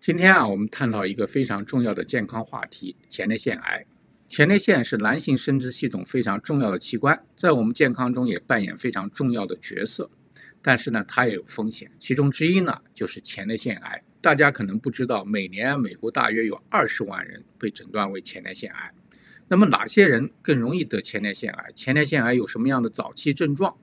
今天啊，我们探讨一个非常重要的健康话题——前列腺癌。前列腺是男性生殖系统非常重要的器官，在我们健康中也扮演非常重要的角色。但是呢，它也有风险，其中之一呢就是前列腺癌。大家可能不知道，每年美国大约有二十万人被诊断为前列腺癌。那么哪些人更容易得前列腺癌？前列腺癌有什么样的早期症状？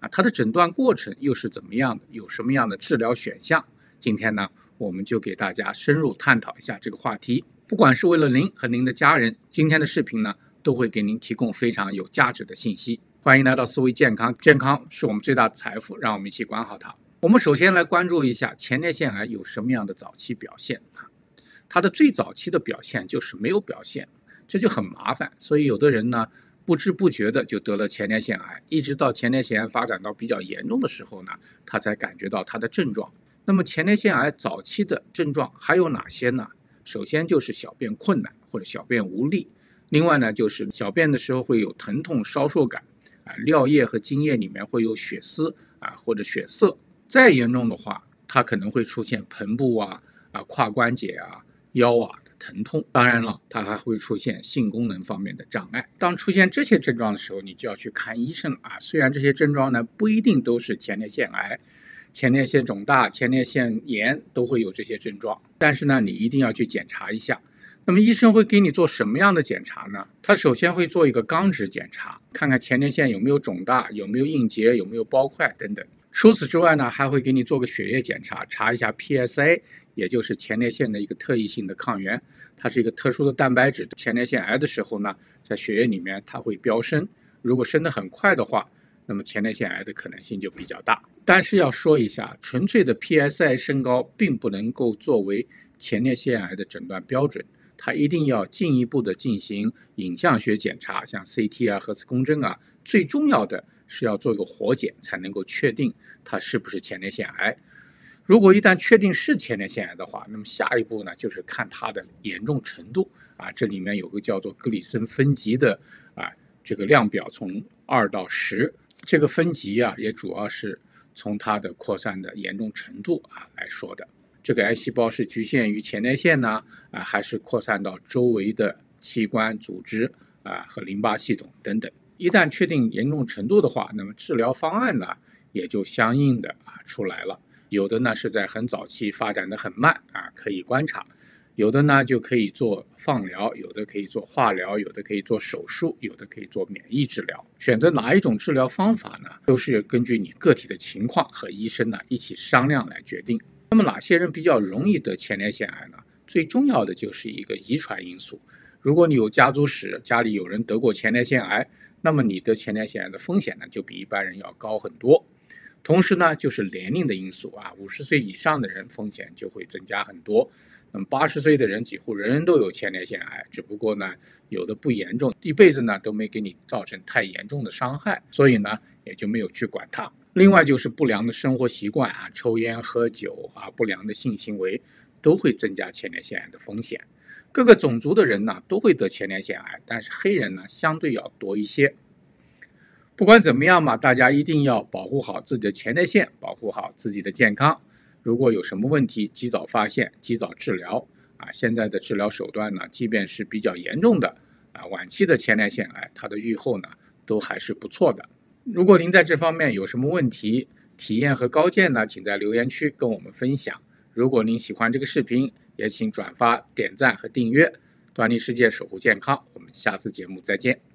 啊，它的诊断过程又是怎么样的？有什么样的治疗选项？今天呢？我们就给大家深入探讨一下这个话题。不管是为了您和您的家人，今天的视频呢都会给您提供非常有价值的信息。欢迎来到思维健康，健康是我们最大的财富，让我们一起管好它。我们首先来关注一下前列腺癌有什么样的早期表现啊？它的最早期的表现就是没有表现，这就很麻烦。所以有的人呢不知不觉的就得了前列腺癌，一直到前列腺癌发展到比较严重的时候呢，他才感觉到它的症状。那么前列腺癌早期的症状还有哪些呢？首先就是小便困难或者小便无力，另外呢就是小便的时候会有疼痛、烧灼感，啊，尿液和精液里面会有血丝啊或者血色。再严重的话，它可能会出现盆部啊、啊胯关节啊、腰啊的疼痛。当然了，它还会出现性功能方面的障碍。当出现这些症状的时候，你就要去看医生啊。虽然这些症状呢不一定都是前列腺癌。前列腺肿大、前列腺炎都会有这些症状，但是呢，你一定要去检查一下。那么医生会给你做什么样的检查呢？他首先会做一个肛指检查，看看前列腺有没有肿大、有没有硬结、有没有包块等等。除此之外呢，还会给你做个血液检查，查一下 PSA，也就是前列腺的一个特异性的抗原，它是一个特殊的蛋白质。前列腺癌的时候呢，在血液里面它会飙升，如果升得很快的话。那么前列腺癌的可能性就比较大，但是要说一下，纯粹的 PSI 升高并不能够作为前列腺癌的诊断标准，它一定要进一步的进行影像学检查，像 CT 啊、核磁共振啊，最重要的是要做一个活检，才能够确定它是不是前列腺癌。如果一旦确定是前列腺癌的话，那么下一步呢，就是看它的严重程度啊，这里面有个叫做格里森分级的啊，这个量表从二到十。这个分级啊，也主要是从它的扩散的严重程度啊来说的。这个癌细胞是局限于前列腺呢，啊，还是扩散到周围的器官、组织啊和淋巴系统等等？一旦确定严重程度的话，那么治疗方案呢也就相应的啊出来了。有的呢是在很早期发展的很慢啊，可以观察。有的呢就可以做放疗，有的可以做化疗，有的可以做手术，有的可以做免疫治疗。选择哪一种治疗方法呢？都是根据你个体的情况和医生呢一起商量来决定。那么哪些人比较容易得前列腺癌呢？最重要的就是一个遗传因素。如果你有家族史，家里有人得过前列腺癌，那么你得前列腺癌的风险呢就比一般人要高很多。同时呢，就是年龄的因素啊，五十岁以上的人风险就会增加很多。那么八十岁的人几乎人人都有前列腺癌，只不过呢，有的不严重，一辈子呢都没给你造成太严重的伤害，所以呢也就没有去管它。另外就是不良的生活习惯啊，抽烟喝酒啊，不良的性行为都会增加前列腺癌的风险。各个种族的人呢都会得前列腺癌，但是黑人呢相对要多一些。不管怎么样嘛，大家一定要保护好自己的前列腺，保护好自己的健康。如果有什么问题，及早发现，及早治疗啊！现在的治疗手段呢，即便是比较严重的啊晚期的前列腺癌，它的预后呢都还是不错的。如果您在这方面有什么问题、体验和高见呢，请在留言区跟我们分享。如果您喜欢这个视频，也请转发、点赞和订阅。端倪世界守护健康，我们下次节目再见。